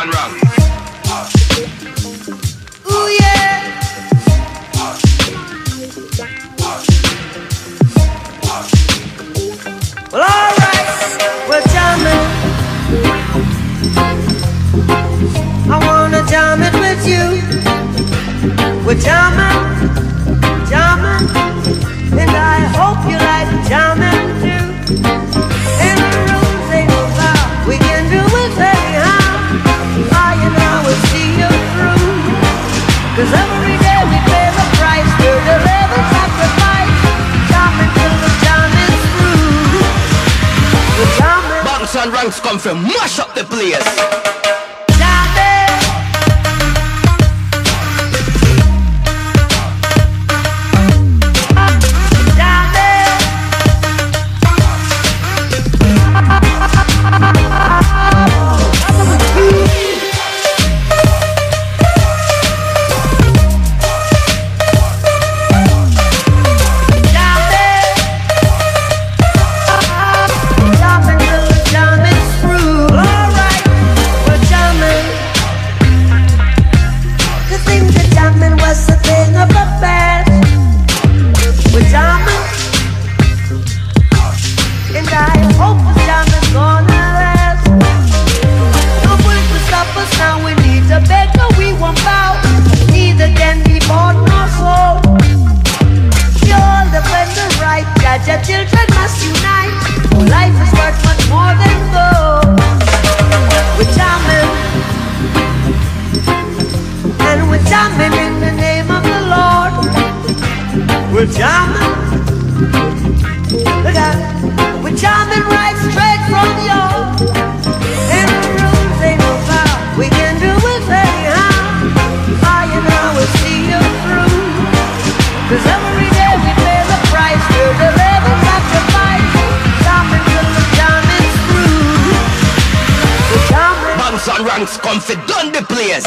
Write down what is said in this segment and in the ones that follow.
gone wrong? Ooh yeah. Well, all right, we're jamming. I wanna jam it with you. We're jamming, jamming. And Ranx come from mash up the place. that your children must unite. For life is worth much more than gold. We're jamming, and we're jamming in the name of the Lord. We're jamming. gangs come fi done the place.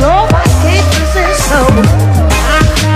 love I. Oh.